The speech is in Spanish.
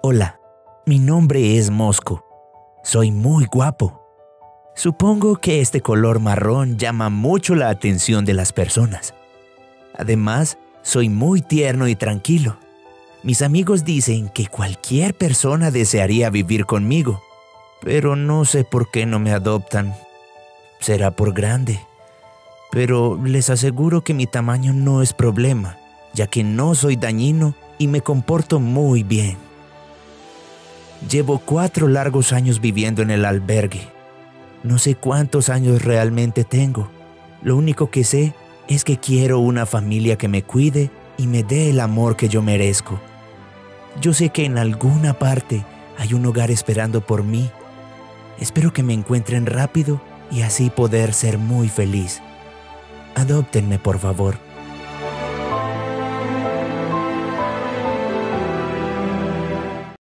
Hola, mi nombre es Mosco. Soy muy guapo. Supongo que este color marrón llama mucho la atención de las personas. Además, soy muy tierno y tranquilo. Mis amigos dicen que cualquier persona desearía vivir conmigo, pero no sé por qué no me adoptan. Será por grande. Pero les aseguro que mi tamaño no es problema, ya que no soy dañino y me comporto muy bien. Llevo cuatro largos años viviendo en el albergue. No sé cuántos años realmente tengo. Lo único que sé es que quiero una familia que me cuide y me dé el amor que yo merezco. Yo sé que en alguna parte hay un hogar esperando por mí. Espero que me encuentren rápido y así poder ser muy feliz. Adóptenme, por favor.